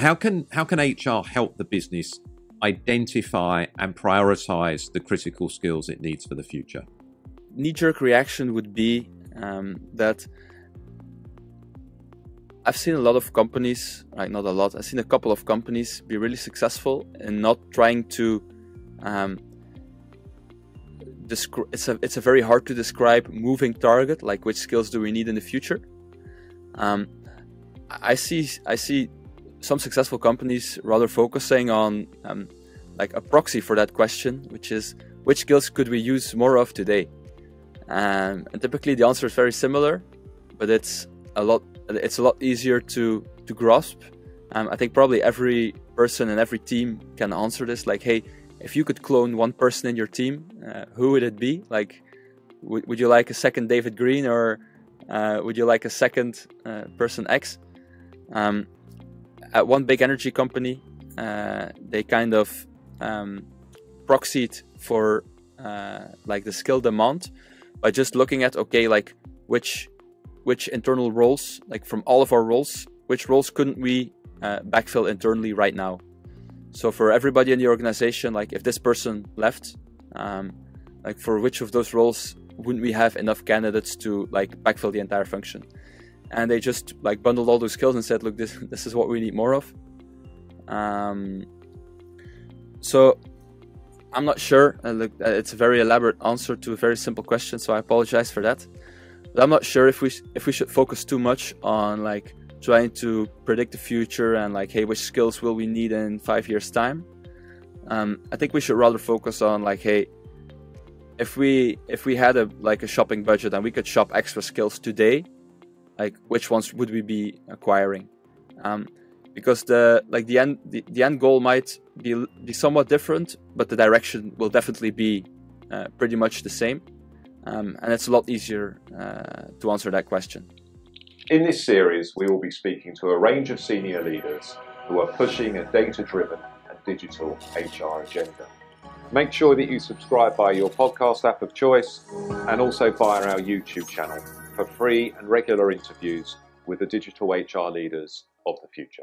How can how can HR help the business identify and prioritize the critical skills it needs for the future? Knee-jerk reaction would be um, that I've seen a lot of companies, right? Not a lot. I've seen a couple of companies be really successful in not trying to. Um, it's a it's a very hard to describe moving target. Like which skills do we need in the future? Um, I see I see some successful companies rather focusing on um, like a proxy for that question, which is which skills could we use more of today? Um, and typically the answer is very similar, but it's a lot it's a lot easier to to grasp. Um, I think probably every person and every team can answer this. Like, hey, if you could clone one person in your team, uh, who would it be? Like, would, would you like a second David Green or uh, would you like a second uh, person X? Um, at one big energy company, uh, they kind of um, proxied for uh, like the skill demand by just looking at okay, like which which internal roles, like from all of our roles, which roles couldn't we uh, backfill internally right now? So for everybody in the organization, like if this person left, um, like for which of those roles wouldn't we have enough candidates to like backfill the entire function? And they just like bundled all those skills and said, look, this this is what we need more of. Um, so I'm not sure. Uh, uh, it's a very elaborate answer to a very simple question, so I apologize for that. But I'm not sure if we if we should focus too much on like trying to predict the future and like, hey, which skills will we need in five years' time? Um, I think we should rather focus on like, hey, if we if we had a like a shopping budget and we could shop extra skills today, like which ones would we be acquiring? Um, because the like the end the, the end goal might be be somewhat different, but the direction will definitely be uh, pretty much the same. Um, and it's a lot easier uh, to answer that question. In this series, we will be speaking to a range of senior leaders who are pushing a data driven and digital HR agenda. Make sure that you subscribe via your podcast app of choice and also via our YouTube channel for free and regular interviews with the digital HR leaders of the future.